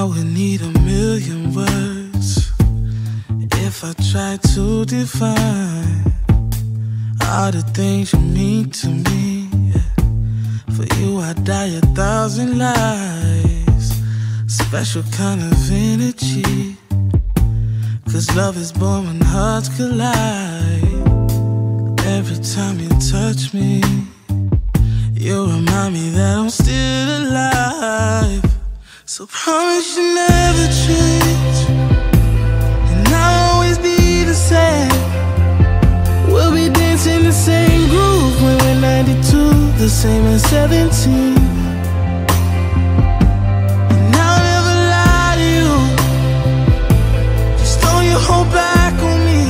would need a million words if I tried to define all the things you mean to me. For you, I'd die a thousand lives. Special kind of energy. Cause love is born when hearts collide. Every time you touch me, you remind me that I'm still alive. So promise you never change, and I'll always be the same. We'll be dancing the same groove when we're 92, the same as 17. And I'll never lie to you. Just back on me.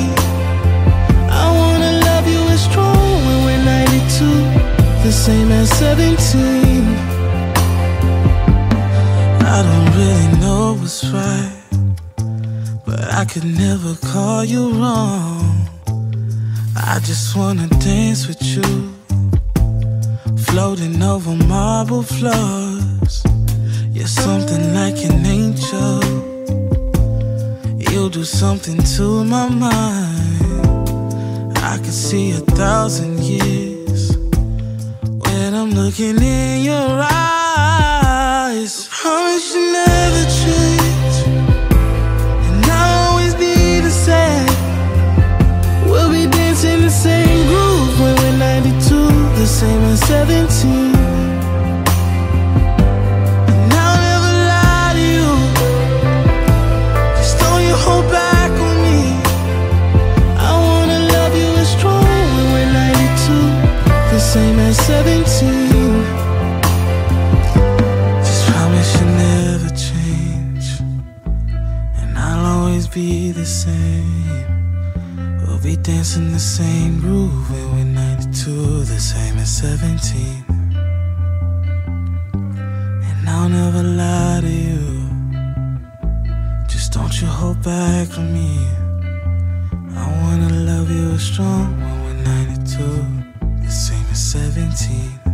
I wanna love you as strong when we're 92, the same as 17. I don't really know what's right, but I could never call you wrong. I just wanna dance with you, floating over marble floors. You're something like an angel. You do something to my mind. I could see a thousand years when I'm looking in your eyes. Same as 17. And I'll never lie to you. Just don't you hold back on me. I wanna love you as strong when we're 92, the same as 17. Just promise you never change, and I'll always be the same. We'll be dancing the same groove when we're 92, the same as 17. And I'll never lie to you. Just don't you hold back on me. I wanna love you as strong when we're 92, the same as 17.